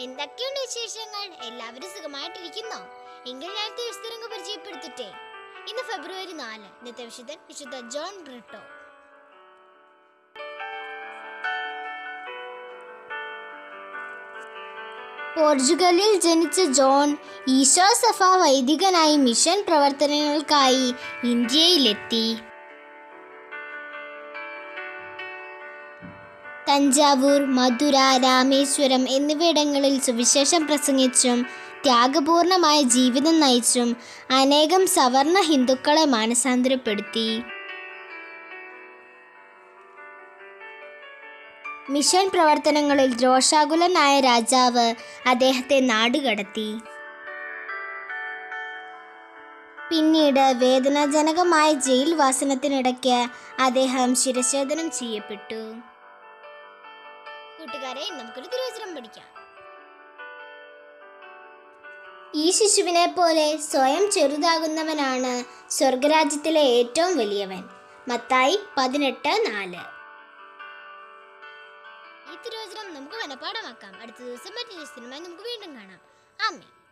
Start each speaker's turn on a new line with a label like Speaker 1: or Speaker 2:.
Speaker 1: എന്തൊക്കെയുണ്ട് വിശേഷങ്ങൾ? എല്ലാവരും സുഖമായിട്ടിരിക്കുന്നോ? എങ്കിൽ നേരത്തെ വിസ്തരങ്ങൾ പരിചയപ്പെടുത്തിട്ടെ. ഇന്ന് ഫെബ്രുവരി നാല്. ഇന്നത്തെ വിശുദ്ധൻ വിശുദ്ധ ജോൺ ബ്രിട്ടോ. പോർച്ചുഗലിൽ ജനിച്ച ജോൺ ഈശോ സഫ വൈദികനായി മിഷൻ പ്രവർത്തനങ്ങൾക്കായി ഇന്ത്യയിലെത്തി. തഞ്ചാവൂർ മധുര രാമേശ്വരം എന്നിവയിടങ്ങളിൽ സുവിശേഷം പ്രസംഗിച്ചും ത്യാഗപൂർണമായ ജീവിതം നയിച്ചും അനേകം സവർണ ഹിന്ദുക്കളെ മാനസാന്തരപ്പെടുത്തി. മിഷൻ പ്രവർത്തനങ്ങളിൽ രോഷാകുലനായ രാജാവ് അദ്ദേഹത്തെ നാടുകടത്തി. പിന്നീട് വേദനാജനകമായ ജയിൽ വാസനത്തിനിടയ്ക്ക് അദ്ദേഹം ശിരച്ഛേദനം ചെയ്യപ്പെട്ടു. കൂട്ടുകാരെ നമുക്കൊരു തിരുവചനം പഠിക്കാം. ഈ ശിശുവിനെ പോലെ സ്വയം ചെറുതാകുന്നവനാണ് സ്വർഗരാജ്യത്തിലെ ഏറ്റവും വലിയവൻ. മത്തായി പതിനെട്ട് നാല്. ഈ തിരുവചനം നമുക്ക് മനഃപ്പാടമാക്കാം അടുത്ത ദിവസം മറ്റൊരു സിനിമ നമുക്ക് വീണ്ടും കാണാം. ആമേ